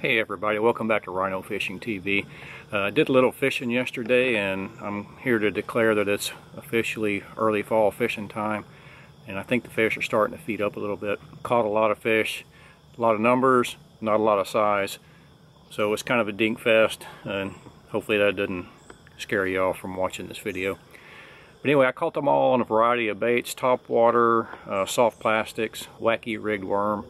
Hey everybody, welcome back to Rhino Fishing TV. Uh, I did a little fishing yesterday and I'm here to declare that it's officially early fall fishing time and I think the fish are starting to feed up a little bit. Caught a lot of fish, a lot of numbers, not a lot of size. So it's kind of a dink fest and hopefully that didn't scare you off from watching this video. But anyway, I caught them all on a variety of baits, top water, uh, soft plastics, wacky rigged worm,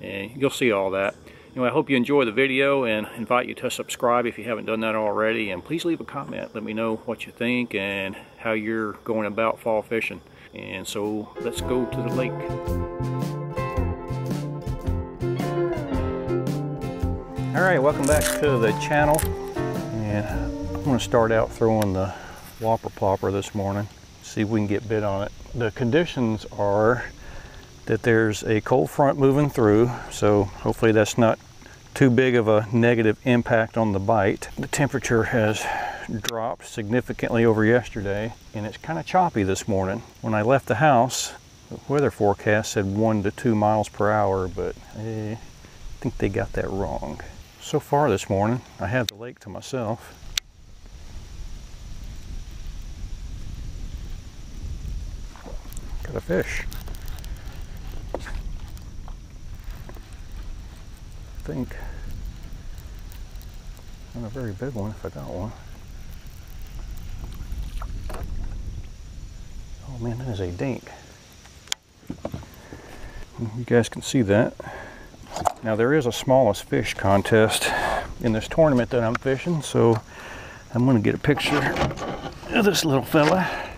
and you'll see all that. Anyway, I hope you enjoy the video and invite you to subscribe if you haven't done that already. And please leave a comment. Let me know what you think and how you're going about fall fishing. And so let's go to the lake. All right, welcome back to the channel. And I'm gonna start out throwing the whopper plopper this morning. See if we can get bit on it. The conditions are that there's a cold front moving through, so hopefully that's not too big of a negative impact on the bite. The temperature has dropped significantly over yesterday, and it's kind of choppy this morning. When I left the house, the weather forecast said one to two miles per hour, but eh, I think they got that wrong. So far this morning, I have the lake to myself. Got a fish. Think. Not a very big one if I got one. Oh man, that is a dink. You guys can see that. Now there is a smallest fish contest in this tournament that I'm fishing, so I'm gonna get a picture of this little fella.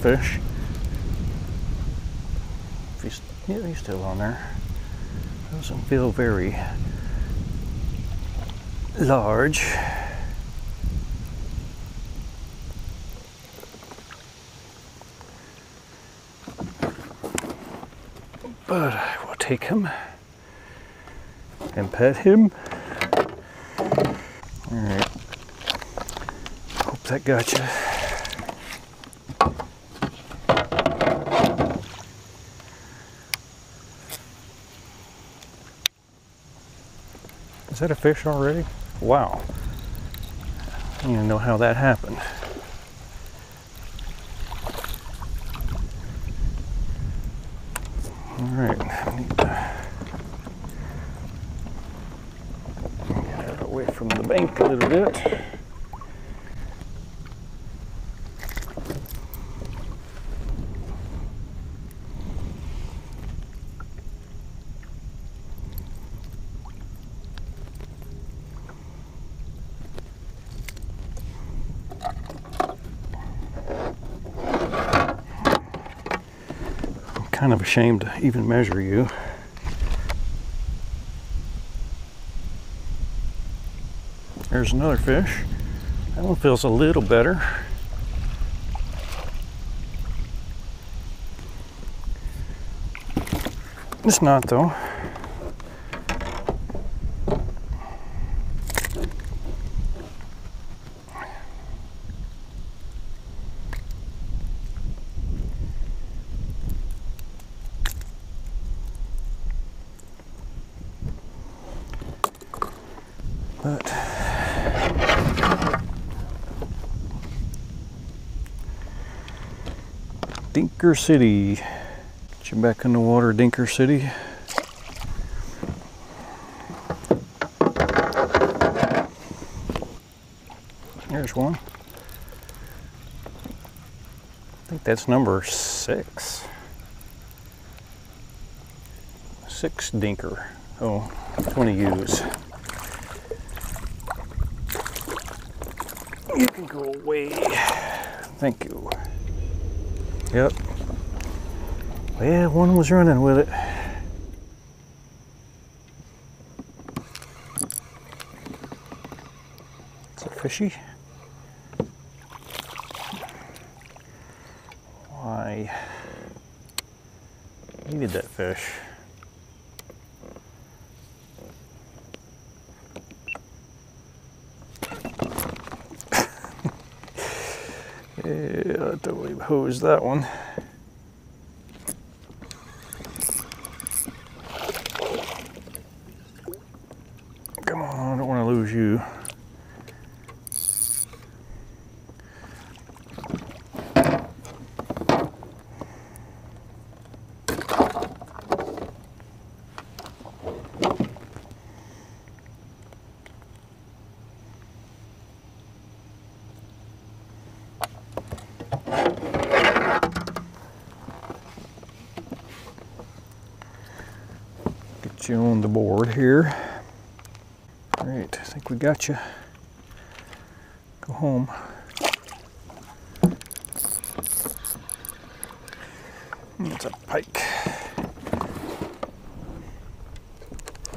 Fish. He's, yeah, he's still on there. Doesn't feel very large. But I will take him and pet him. All right. Hope that got you. That a fish already? Wow. I don't know how that happened. All right, get away from the bank a little bit. Kind of ashamed to even measure you. There's another fish. That one feels a little better. It's not though. But Dinker City. Get you back in the water, Dinker City. There's one. I think that's number six. Six dinker. Oh, 20 use. You can go away. Thank you. Yep. Yeah, one was running with it. It's a fishy. Why? Needed that fish. Yeah, I totally hosed that one. Come on, I don't want to lose you. Get you on the board here. All right, I think we got you. Go home. That's a pike.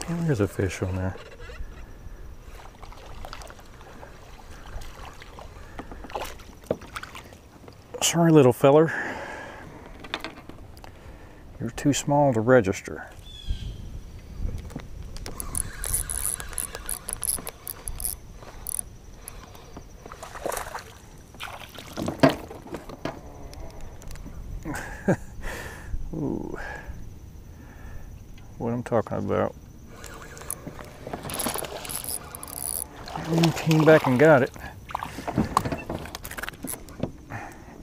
There's a fish on there. Sorry, little feller. You're too small to register. what I'm talking about. And came back and got it.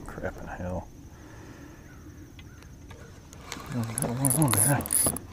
Crap in hell. Mm,